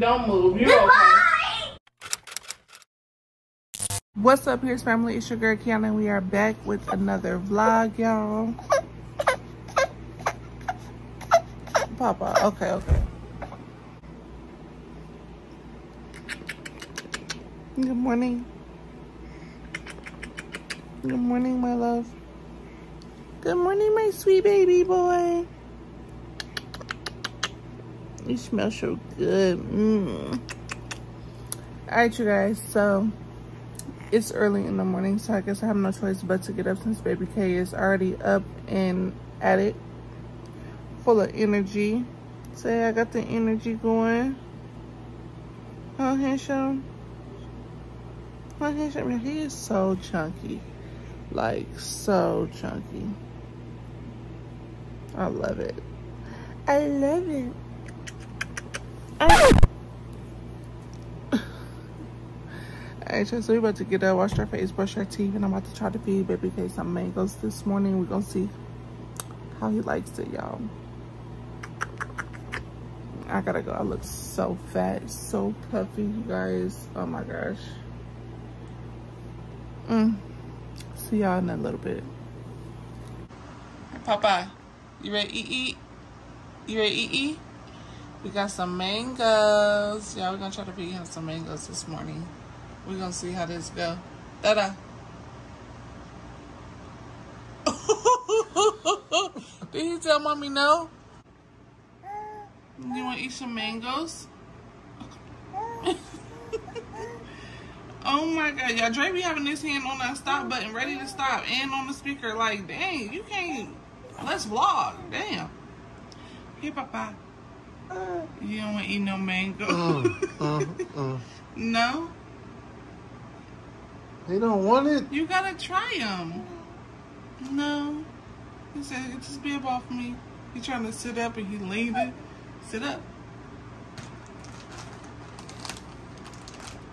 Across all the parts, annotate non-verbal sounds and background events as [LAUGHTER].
don't move. You okay? What's up, Pearse family? It's your girl Kiana, and we are back with another vlog, y'all. Papa, okay, okay. Good morning. Good morning, my love. Good morning, my sweet baby boy. You smell so good. Mm. All right, you guys. So it's early in the morning, so I guess I have no choice but to get up since Baby K is already up and at it, full of energy. Say I got the energy going. Huh, handsome? Huh, handsome? He is so chunky. Like, so chunky. I love it. I love it. Alright, so we about to get up, wash our face, brush our teeth, and I'm about to try to feed baby K some mangoes this morning. We're gonna see how he likes it, y'all. I gotta go. I look so fat, so puffy, you guys. Oh my gosh. Mm. See y'all in a little bit. Papa, you ready to eat? You ready to eat? We got some mangoes. Yeah, we're gonna try to feed him some mangoes this morning. We're gonna see how this go. Da-da. [LAUGHS] Did he tell mommy no? You wanna eat some mangoes? [LAUGHS] oh my god, y'all Dre be having his hand on that stop button ready to stop and on the speaker like dang, you can't let's vlog. Damn. Here, Papa. You don't want to eat no mango? Uh, uh, [LAUGHS] uh. no? They don't want it? You gotta try them. No. He said, just be off me. He trying to sit up and he leaned it. Sit up.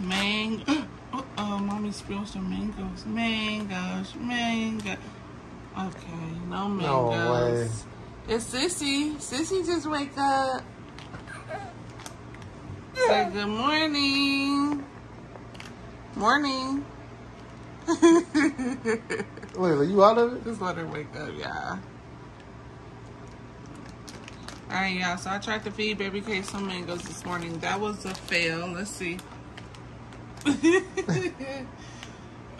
Mango. [GASPS] Oh, oh, mommy spilled some mangoes. Mangoes. Mango. Okay, no mangoes. No way. It's Sissy. Sissy just wake up. Say good morning. Morning. [LAUGHS] Wait, are you out of it? Just let her wake up, yeah. Alright, y'all. So I tried to feed Baby K some mangoes this morning. That was a fail. Let's see. [LAUGHS]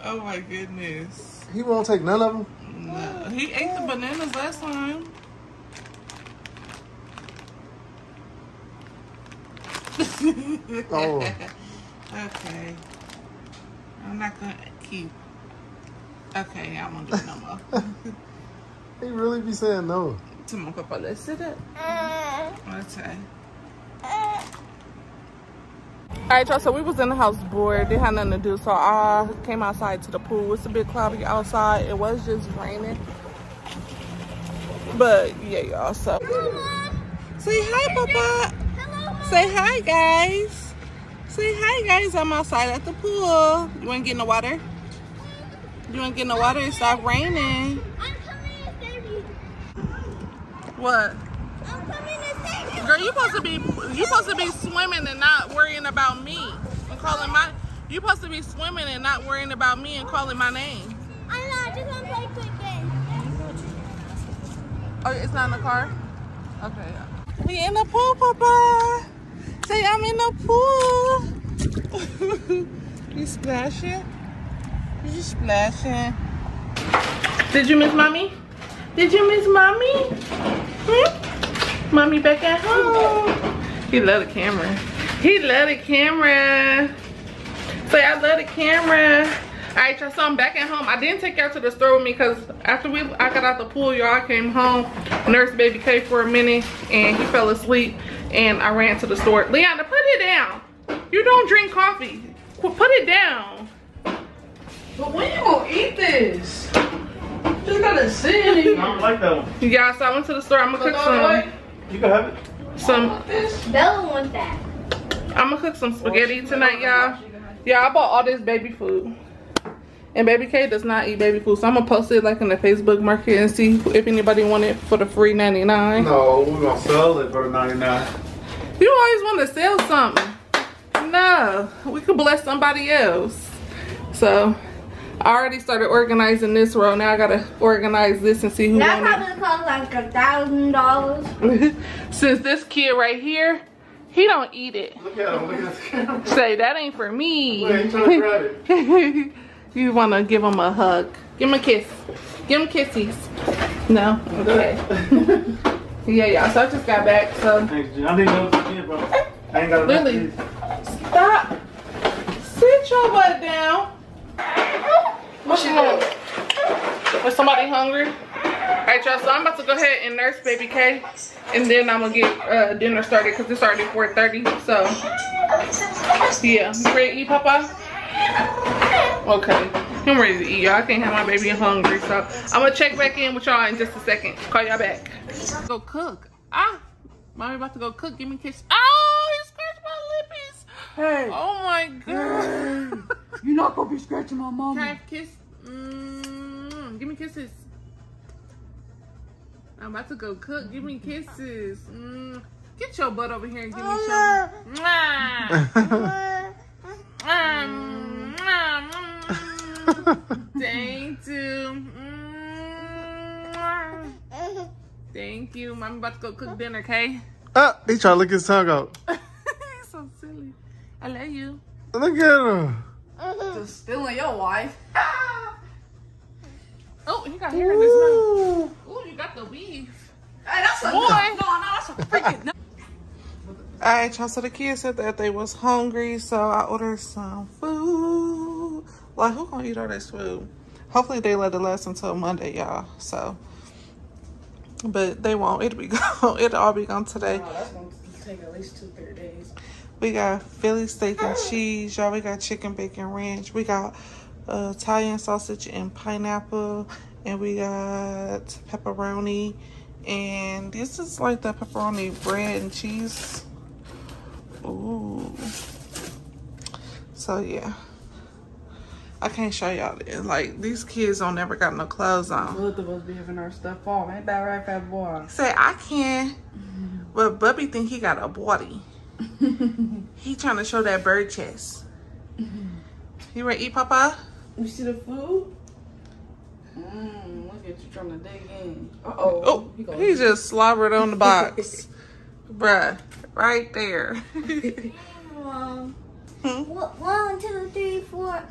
oh my goodness. He won't take none of them? No. He ate the bananas last time. Oh. Okay. I'm not gonna keep. Okay, I won't do it no more. [LAUGHS] he really be saying no. Come on, Papa, let's sit up. Okay. Alright, y'all, so we was in the house bored. They had nothing to do, so I came outside to the pool. It's a bit cloudy outside. It was just raining. But, yeah, y'all, so. Say hi, Papa. Say hi, guys. Say hi, guys. I'm outside at the pool. You want to get in the water? You want to get in the water? It stopped raining. I'm coming to save you. What? I'm coming to save you. Girl, you supposed to be you supposed to be swimming and not worrying about me and calling my. You supposed to be swimming and not worrying about me and calling my name. I'm not. Just want to play quick game. Oh, it's not in the car. Okay. We in the pool, Papa. Say I'm in the pool. [LAUGHS] you splashing? You splashing? Did you miss mommy? Did you miss mommy? Hmm? Mommy back at home. He love the camera. He love the camera. Say I love the camera. All right, y'all, so I'm back at home. I didn't take y'all to the store with me because after we I got out the pool, y'all, I came home, nursed baby K for a minute, and he fell asleep and I ran to the store. Leona, put it down. You don't drink coffee. Put it down. But when you gonna eat this? Just gotta sit in it. I don't like that one. Yeah, so I went to the store. I'm gonna cook some. You can have it. Some. Bella wants that. I'm gonna cook some spaghetti tonight, y'all. Yeah, I bought all this baby food. And Baby K does not eat baby food. So I'm going to post it like in the Facebook market and see if anybody want it for the free 99. No, we're going to sell it for the 99. You always want to sell something. No, we could bless somebody else. So I already started organizing this row. Now I gotta organize this and see who That won probably cost like a thousand dollars. [LAUGHS] Since this kid right here, he don't eat it. Look at him. Look at the camera. Say that ain't for me. Wait, [LAUGHS] he's trying to grab it. you wanna give him a hug. Give him a kiss. Give him kissies. No? Okay. [LAUGHS] yeah, yeah. So I just got back. So Thanks, G. I need another kid, bro. I ain't got enough Lily. kids. stop. Sit your butt down. What you doing? Was somebody hungry? Alright y'all, so I'm about to go ahead and nurse baby K. And then I'm gonna get uh, dinner started because it's already 4.30. So yeah. You ready to eat, Papa? Okay. I'm ready to eat, y'all. I can't have my baby hungry. So I'm gonna check back in with y'all in just a second. Call y'all back. Go cook. Ah, mommy about to go cook. Give me a kiss. Oh, he scratched my lippies. Hey, Oh my god. you're not gonna be scratching my mama. Can I have a kiss? Mm, give me kisses. I'm about to go cook. Give me kisses. Mm. Get your butt over here and give me some. [LAUGHS] Mwah. Mm, mwah, mm. [LAUGHS] Thank you. Mm. Thank you. I'm about to go cook dinner, okay? Oh, he trying to lick his tongue out. He's [LAUGHS] so silly. I love you. Look at him. Just stealing your wife. Oh, he got hair in his mouth. Oh, you got the weave. Hey, that's a Boy. no, no, that's a freaking no. Alright, y'all. So the kids said that they was hungry, so I ordered some food. Like, who gonna eat all this food? Hopefully they let it last until Monday, y'all. So, but they won't. It'll be [LAUGHS] gone. It'll all be gone today. Oh, that's gonna take at least two, three days. We got Philly steak and cheese, y'all. We got chicken bacon ranch. We got uh, Italian sausage and pineapple, and we got pepperoni. And this is like the pepperoni bread and cheese. Ooh. So yeah. I can't show y'all this. Like these kids don't never got no clothes on. Both of us be having our stuff on. Ain't that right, fat boy? Say I can, but Bubby think he got a body. [LAUGHS] he trying to show that bird chest. You ready to eat, Papa? You see the food? Mmm, look at you trying to dig in. Uh-oh. Oh, He he just slobbered on the box. [LAUGHS] Bruh, right there. [LAUGHS] Mom. Hmm? One, one, two, three, four.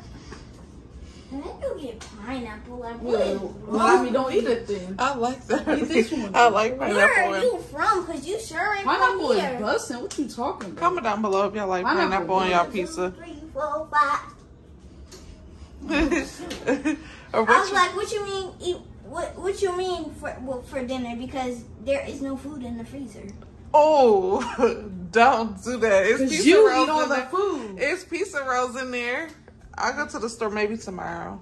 And then you get pineapple. Like, what is Well, mommy, don't eat it then. I like that. Eat this one. [LAUGHS] I like pineapple. Where are you from? Because you sure ain't Pineapple from is here. busting. What you talking about? Comment down below if y'all like Pineapple pineapple on y'all pizza. [LAUGHS] three, four, five. [LAUGHS] or I was like, what you mean? Eat, what What you mean for well, for dinner? Because there is no food in the freezer. oh, don't do that. It's Cause pizza you rolls eat all in the food. It's pizza rolls in there. I'll go to the store maybe tomorrow.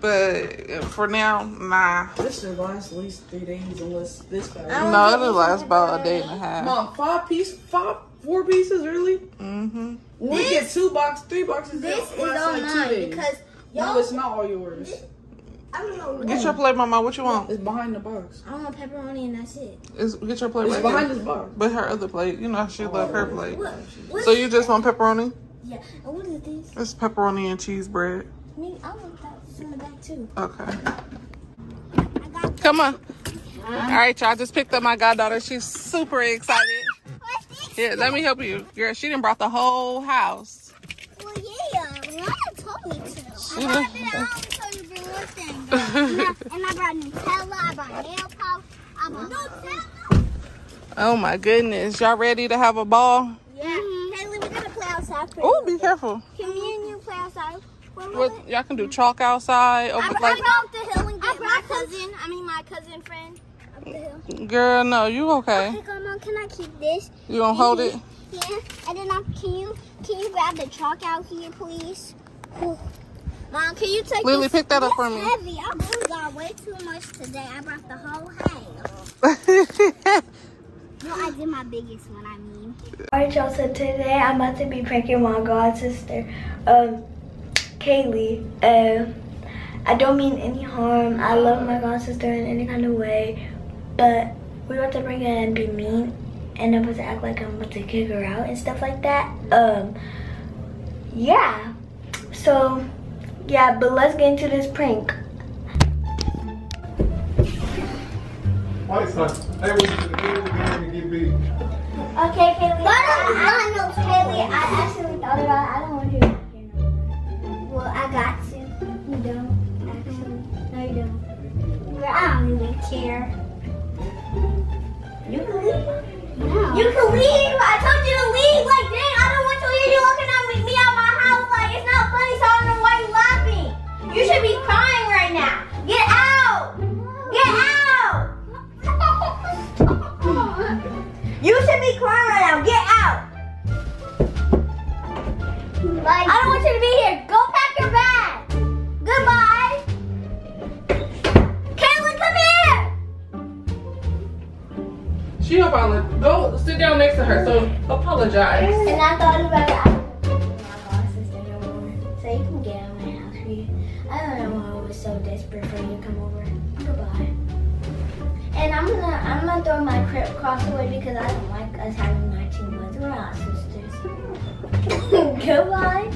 But uh, for now, nah. This should last at least three days unless this bad. No, want it'll last eat about a day and a half. Mom, five piece, five, four pieces, really? Mm-hmm. When we get two boxes, three boxes, This is last all like two mine days. because no, y'all. it's not all yours. I don't know. Get your plate, mama. What you want? It's behind the box. I want pepperoni and that's it. Is get your plate It's right behind there. this box. But her other plate, you know, she love her plate. What? what So you just want pepperoni? Yeah. And what is this? It's pepperoni and cheese bread. Me, I want that in the back too. Okay. I got. Come on. All right, y'all. Just picked up my goddaughter. She's super excited. What's this? Here, let me help you. Girl, she done brought the whole house. Well, yeah. Mama told me to. She I look- did. I only told you to bring one thing. and, I, [LAUGHS] and I brought Nutella. I brought nail polish. I brought Nutella. Oh my goodness. Y'all ready to have a ball? Yeah. Haley, we're gonna play outside. for a Oh, be careful. Can me and you play outside? for a little What y'all can do chalk outside over I'm like gonna go up the hill and get my cousin. I mean, my cousin friend up the hill. girl, no, you okay. Okay, Grandma, can I keep this? You gonna hold it? Yeah. And then um, can you can you grab the chalk out here, please? Whew. Mom, can you take Lily, this? pick that up It's for me. heavy. I really got way too much today. I brought the whole house. [LAUGHS] I did my biggest one, I mean. Alright, y'all. So today I'm about to be pranking my god sister, um, Kaylee. Uh, I don't mean any harm. I love my god sister in any kind of way, but we're about to bring her and be mean and I'm supposed to act like I'm about to kick her out and stuff like that. Um, yeah. So, yeah, but let's get into this prank. White son. Hey, we get the game and get big. Okay, Kaylee. But I know, Kaylee, I actually thought about it. I don't want you to here no more. Well, I got to. You don't, actually. No, you don't. But I don't even care. You can leave. No. You can leave. She apologized. Go sit down next to her. So apologize. And I thought about. I my sister no more. So you can get out of my house for you. I don't know why I was so desperate for you to come over. Goodbye. And I'm gonna I'm gonna throw my crib cross away because I don't like us having matching ones. We're not sisters. [LAUGHS] Goodbye.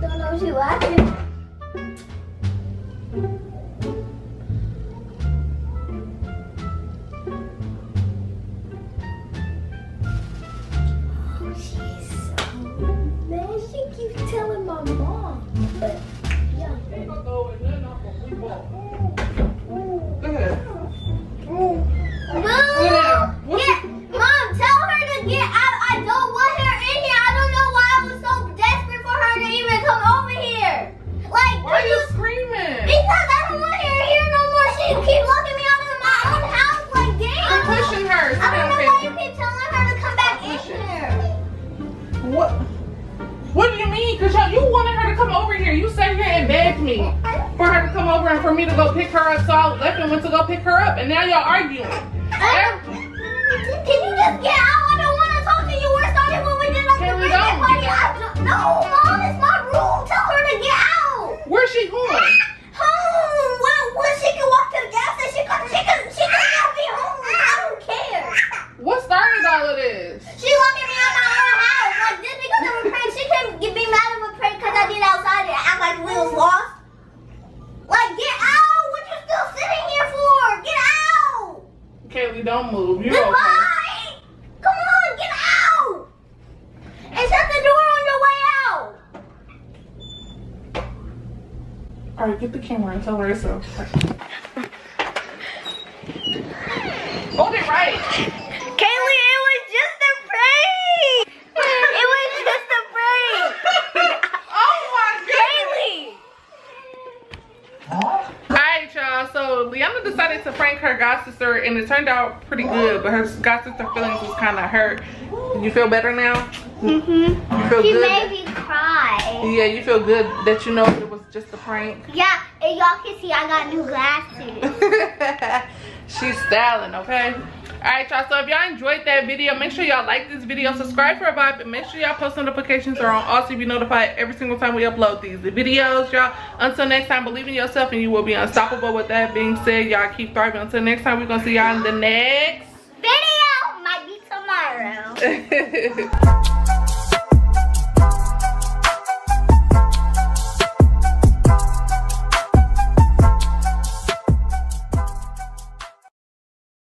Don't know what you laughing. And now y'all arguing. Kaylee, don't move. You're okay. Goodbye. Come on, get out. And shut the door on your way out. All right, get the camera and tell her it's okay. Leanna decided to prank her god sister, and it turned out pretty good. But her god sister feelings was kind of hurt. You feel better now? Mm-hmm. You feel She good? made me cry. Yeah, you feel good that you know it was just a prank. Yeah, and y'all can see I got new glasses. [LAUGHS] She's styling, okay? Alright, y'all. So if y'all enjoyed that video, make sure y'all like this video, subscribe for a vibe, and make sure y'all post notifications are on also be notified every single time we upload these videos, y'all. Until next time, believe in yourself and you will be unstoppable. With that being said, y'all keep thriving. Until next time, we're gonna see y'all in the next Video might be tomorrow. [LAUGHS]